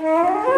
Música